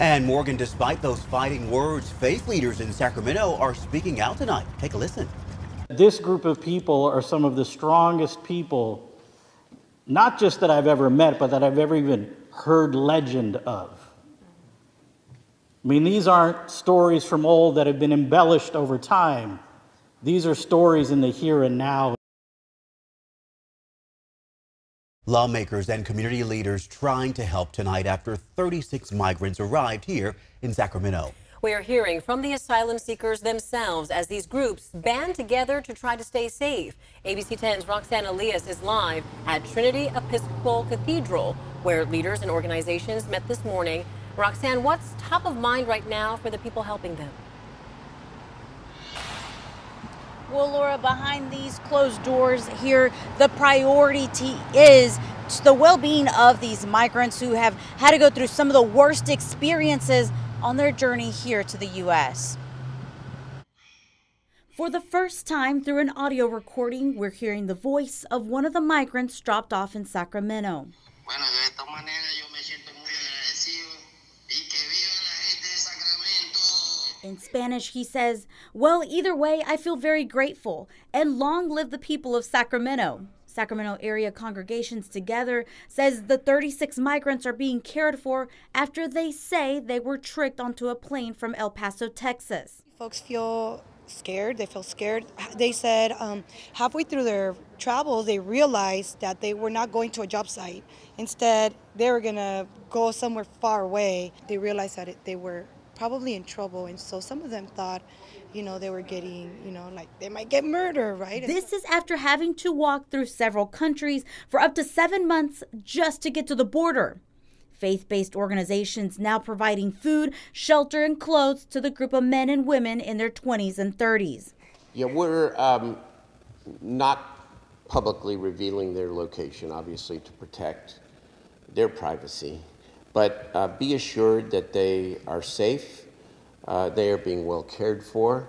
And Morgan, despite those fighting words, faith leaders in Sacramento are speaking out tonight. Take a listen. This group of people are some of the strongest people, not just that I've ever met, but that I've ever even heard legend of. I mean, these aren't stories from old that have been embellished over time. These are stories in the here and now. Lawmakers and community leaders trying to help tonight after 36 migrants arrived here in Sacramento. We are hearing from the asylum seekers themselves as these groups band together to try to stay safe. ABC 10's Roxanne Elias is live at Trinity Episcopal Cathedral, where leaders and organizations met this morning. Roxanne, what's top of mind right now for the people helping them? Well, Laura, behind these closed doors here, the priority is the well being of these migrants who have had to go through some of the worst experiences on their journey here to the U.S. For the first time through an audio recording, we're hearing the voice of one of the migrants dropped off in Sacramento. In Spanish, he says, Well, either way, I feel very grateful, and long live the people of Sacramento. Sacramento area congregations together says the 36 migrants are being cared for after they say they were tricked onto a plane from El Paso, Texas. Folks feel scared. They feel scared. They said um, halfway through their travel, they realized that they were not going to a job site. Instead, they were going to go somewhere far away. They realized that it, they were probably in trouble. And so some of them thought, you know, they were getting, you know, like they might get murdered, right? This is after having to walk through several countries for up to seven months just to get to the border. Faith based organizations now providing food, shelter, and clothes to the group of men and women in their 20s and 30s. Yeah, we're um, not publicly revealing their location, obviously, to protect their privacy. But uh, be assured that they are safe, uh, they are being well cared for,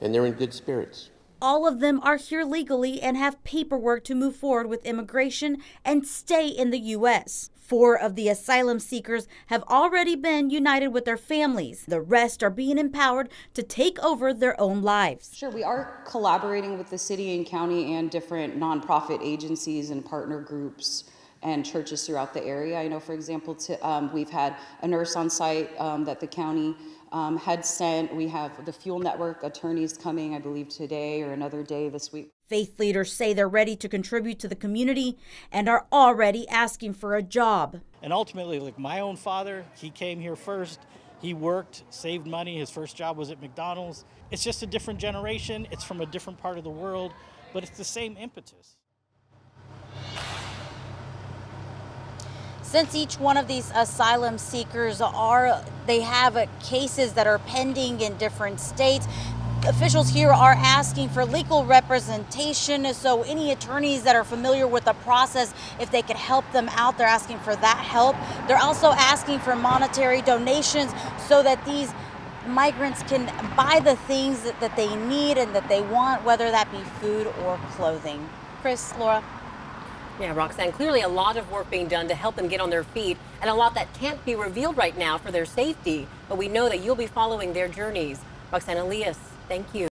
and they're in good spirits. All of them are here legally and have paperwork to move forward with immigration and stay in the U.S. Four of the asylum seekers have already been united with their families. The rest are being empowered to take over their own lives. Sure, we are collaborating with the city and county and different nonprofit agencies and partner groups and churches throughout the area. I know, for example, to, um, we've had a nurse on site um, that the county um, had sent. We have the Fuel Network attorneys coming, I believe, today or another day this week. Faith leaders say they're ready to contribute to the community and are already asking for a job. And ultimately, like my own father, he came here first. He worked, saved money. His first job was at McDonald's. It's just a different generation. It's from a different part of the world, but it's the same impetus. Since each one of these asylum seekers are, they have cases that are pending in different states, officials here are asking for legal representation. So any attorneys that are familiar with the process, if they could help them out, they're asking for that help. They're also asking for monetary donations so that these migrants can buy the things that, that they need and that they want, whether that be food or clothing. Chris, Laura. Yeah, Roxanne, clearly a lot of work being done to help them get on their feet and a lot that can't be revealed right now for their safety. But we know that you'll be following their journeys. Roxanne Elias, thank you.